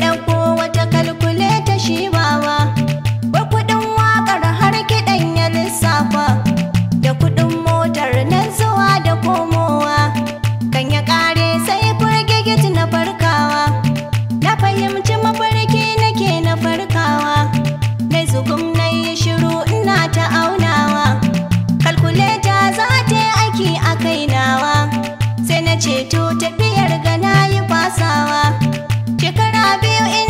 No. you in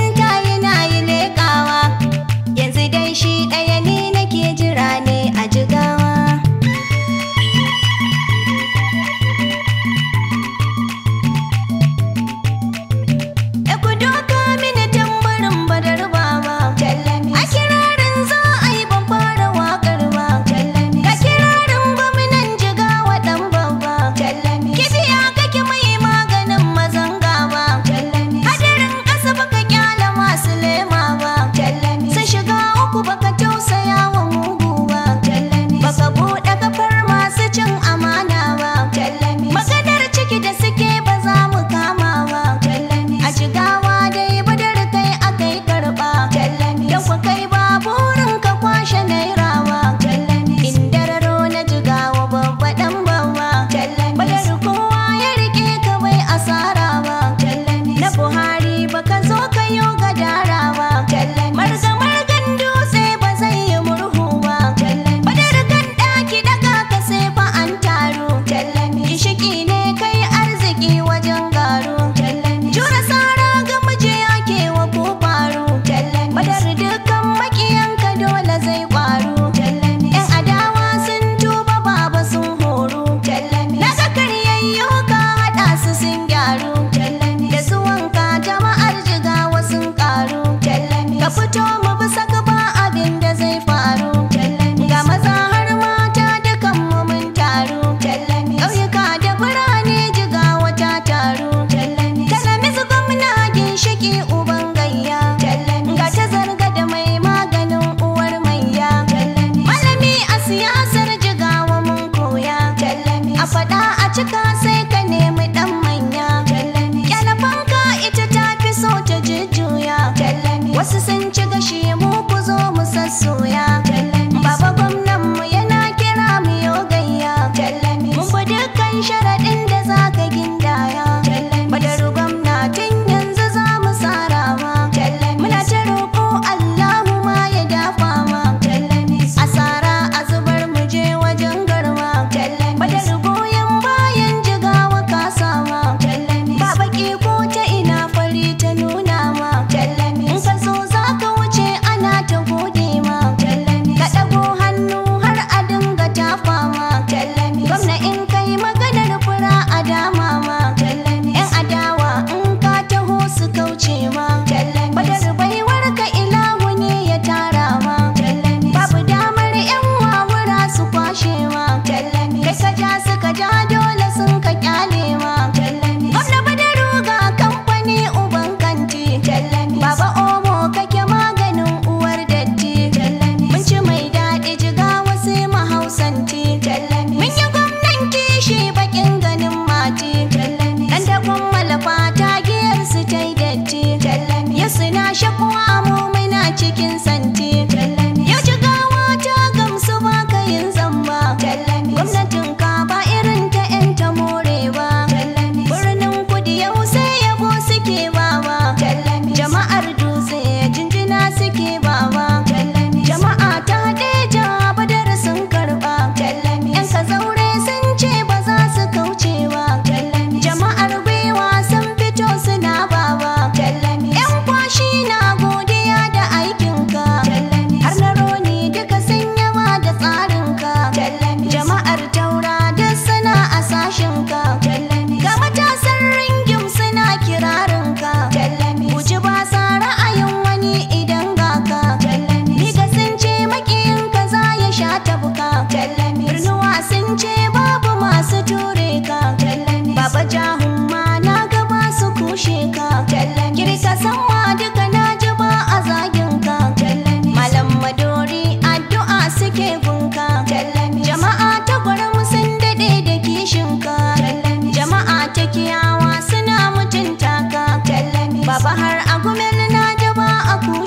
What's the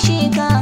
しか